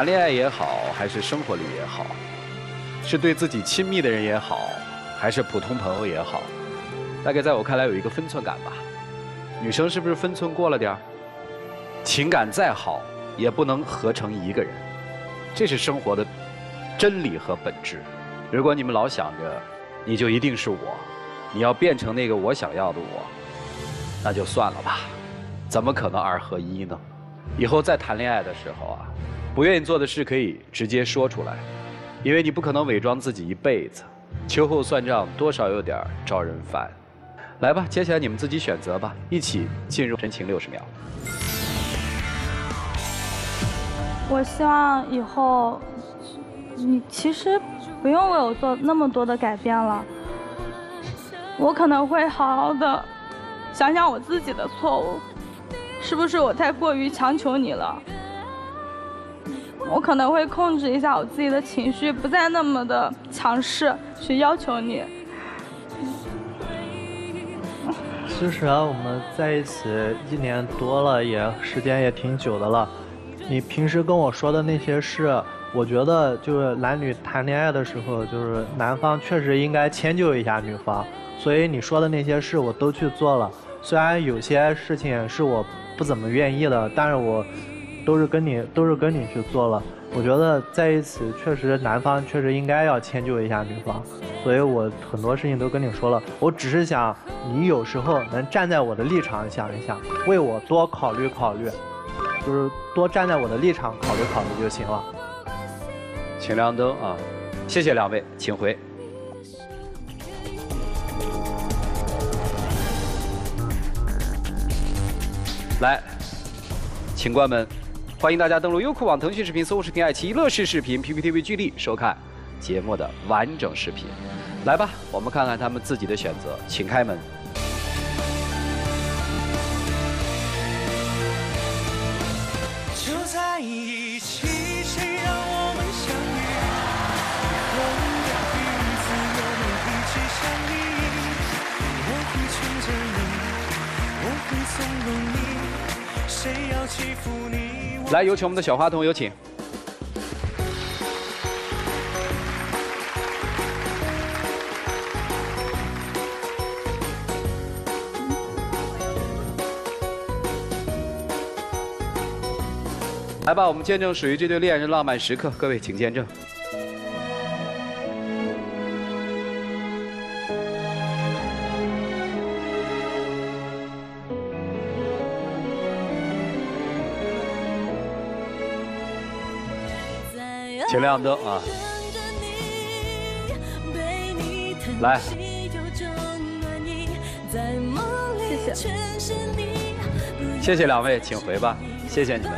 谈恋爱也好，还是生活里也好，是对自己亲密的人也好，还是普通朋友也好，大概在我看来有一个分寸感吧。女生是不是分寸过了点儿？情感再好，也不能合成一个人，这是生活的真理和本质。如果你们老想着你就一定是我，你要变成那个我想要的我，那就算了吧。怎么可能二合一呢？以后再谈恋爱的时候啊。不愿意做的事可以直接说出来，因为你不可能伪装自己一辈子。秋后算账多少有点招人烦。来吧，接下来你们自己选择吧，一起进入真情六十秒。我希望以后你其实不用为我做那么多的改变了。我可能会好好的想想我自己的错误，是不是我太过于强求你了？我可能会控制一下我自己的情绪，不再那么的强势去要求你。其实我们在一起一年多了，也时间也挺久的了。你平时跟我说的那些事，我觉得就是男女谈恋爱的时候，就是男方确实应该迁就一下女方。所以你说的那些事我都去做了，虽然有些事情是我不怎么愿意的，但是我。都是跟你都是跟你去做了，我觉得在一起确实男方确实应该要迁就一下女方，所以我很多事情都跟你说了。我只是想你有时候能站在我的立场想一想，为我多考虑考虑，就是多站在我的立场考虑考虑就行了。请亮灯啊！谢谢两位，请回。来，请关门。欢迎大家登录优酷网、腾讯视频、搜狐视频、爱奇艺、乐视视频、PPTV 聚力收看节目的完整视频。来吧，我们看看他们自己的选择，请开门。就在一起，谁让我们相遇？我。会宠着你，我会纵容你，谁要欺负你？来，有请我们的小花童，有请。来吧，我们见证属于这对恋人浪漫时刻，各位请见证。请亮灯啊。来，谢谢。谢谢两位，请回吧。谢谢你们。